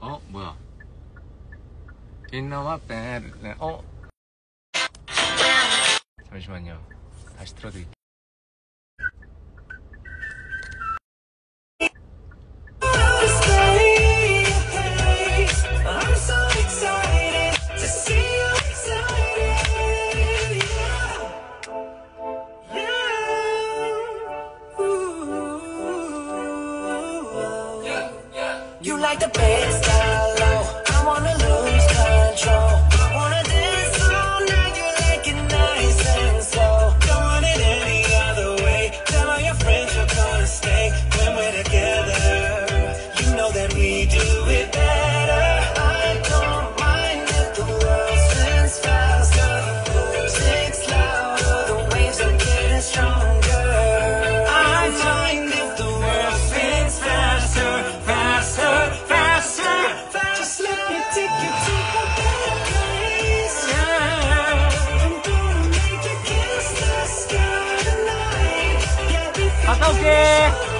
어? 뭐야? 인나와 베르 네, 어? 잠시만요. 다시 틀어드릴게요. You like the best I love. I wanna lose. 갔다 올게.